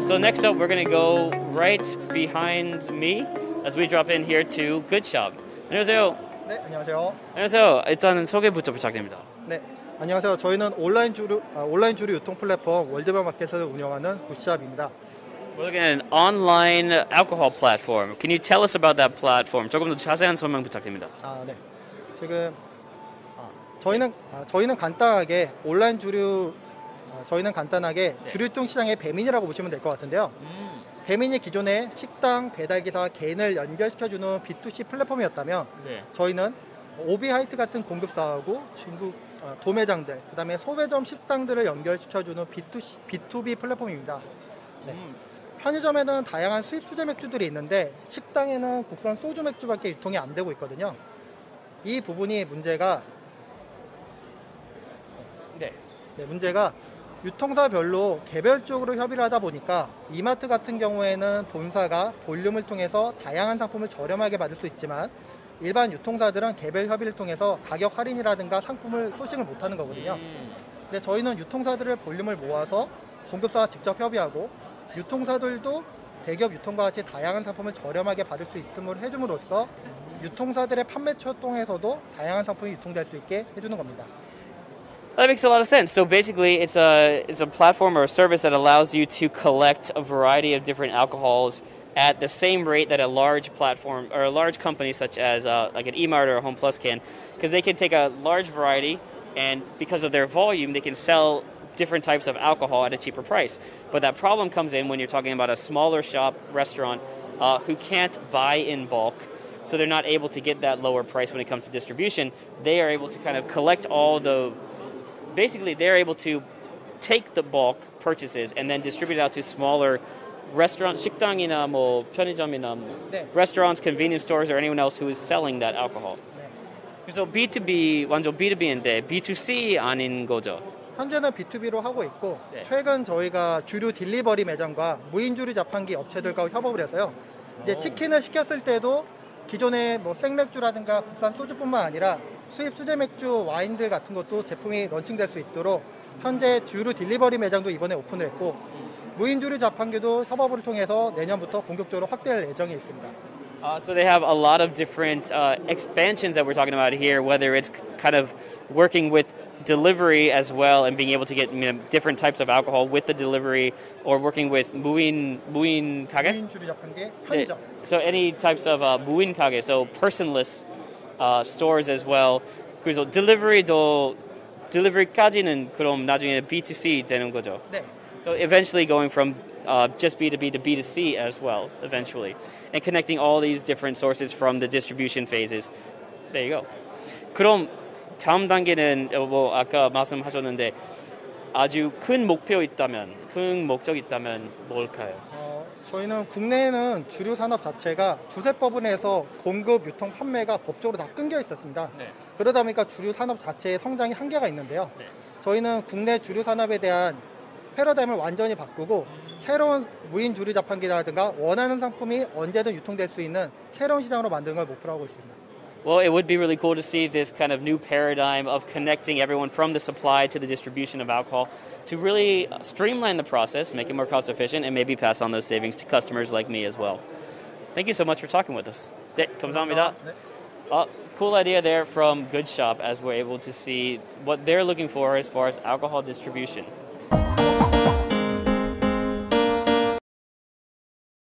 so next up, we're going to go right behind me as we drop in here to Good Shop. 안녕하세요. 네, 안녕하세요. 안녕하세요. 일단은 소개부터 부탁드립니다. 네, 안녕하세요. 저희는 온라인 주류 아, 온라인 주류 유통 플랫폼 월드바 마켓을 운영하는 굿샵입니다. We're looking at an online alcohol platform. Can you tell us about that platform? 조금 더 자세한 설명 부탁드립니다. 아, 네. 지금 아, 저희는 아, 저희는 간단하게 온라인 주류 아, 저희는 간단하게 네. 주류 유통 시장의 배민이라고 보시면 될 것 같은데요. 배민이 기존에 식당 배달 기사와 개인을 연결시켜주는 B2C 플랫폼이었다면 네. 저희는 오비 하이트 같은 공급사하고 중국 어, 도매장들, 그 다음에 소매점 식당들을 연결시켜주는 B2C, B2B 플랫폼입니다. 네. 편의점에는 다양한 수입 수제 맥주들이 있는데 식당에는 국산 소주 맥주밖에 유통이 안 되고 있거든요. 이 부분이 문제가 네. 네, 문제가 유통사별로 개별적으로 협의를 하다 보니까 이마트 같은 경우에는 본사가 볼륨을 통해서 다양한 상품을 저렴하게 받을 수 있지만 일반 유통사들은 개별 협의를 통해서 가격 할인이라든가 상품을 소싱을 못하는 거거든요. 근데 저희는 유통사들을 볼륨을 모아서 공급사와 직접 협의하고 유통사들도 대기업 유통과 같이 다양한 상품을 저렴하게 받을 수 있음을 해줌으로써 유통사들의 판매처 통해서도 다양한 상품이 유통될 수 있게 해주는 겁니다. That makes a lot of sense. So basically, it's a it's a platform or a service that allows you to collect a variety of different alcohols at the same rate that a large platform or a large company such as uh, like an Emart or a Home Plus can, because they can take a large variety and because of their volume, they can sell different types of alcohol at a cheaper price. But that problem comes in when you're talking about a smaller shop restaurant uh, who can't buy in bulk. So they're not able to get that lower price when it comes to distribution. They are able to kind of collect all the basically they're able to take the bulk purchases and then distribute it out to smaller restaurants, 식당이나 뭐 편의점이나 뭐 네. restaurants, convenience stores, or anyone else who is selling that alcohol. 네. 그래서 B2B 완전 B2B인데 B2C 아닌 거죠. 현재는 B2B로 하고 있고 네. 최근 저희가 주류 딜리버리 매장과 무인 주류 자판기 업체들과 협업을 해서요. 이제 오. 치킨을 시켰을 때도 기존의 뭐 생맥주라든가 국산 소주뿐만 아니라 수입 수제 맥주, 와인들 같은 것도 제품이 런칭될 수 있도록 현재 주류 딜리버리 매장도 이번에 오픈을 했고 무인 주류 자판기도 협업을 통해서 내년부터 본격적으로 확대할 예정이 있습니다. Uh, so they have a lot of different uh, expansions that we're talking about here, whether it's kind of working with delivery as well and being able to get you know, different types of alcohol with the delivery, or working with 자판기 네, 편의점. so any types of uh, 무인 가게, so personless uh, stores as well. 그래서 delivery도 delivery까지는 그럼 나중에 B2C 되는 거죠. 네. So eventually going from uh, just B2B to B2C as well, eventually, and connecting all these different sources from the distribution phases. There you go. 그럼 다음 단계는 어, 뭐 아까 말씀하셨는데 아주 큰 목표 있다면, 큰 목적 있다면 뭘까요? 어, 저희는 국내에는 주류 산업 자체가 주세법원에서 공급, 유통, 판매가 법적으로 다 끊겨 있었습니다. 네. 그러다 보니까 주류 산업 자체의 성장이 한계가 있는데요. 네. 저희는 국내 주류 산업에 대한 패러다임을 완전히 바꾸고 새로운 무인 주류 자판기라든가 원하는 상품이 언제든 유통될 수 있는 새로운 시장으로 만드는 걸 목표로 하고 있습니다. Well, it would be really cool to see this kind of new paradigm of connecting everyone from the supply to the distribution of alcohol to really streamline the process, make it more cost efficient, and maybe pass on those savings to customers like me as well. Thank you so much for talking with us. Comes on me dot. Uh, cool idea there from Good Shop as we're able to see what they're looking for as far as alcohol distribution.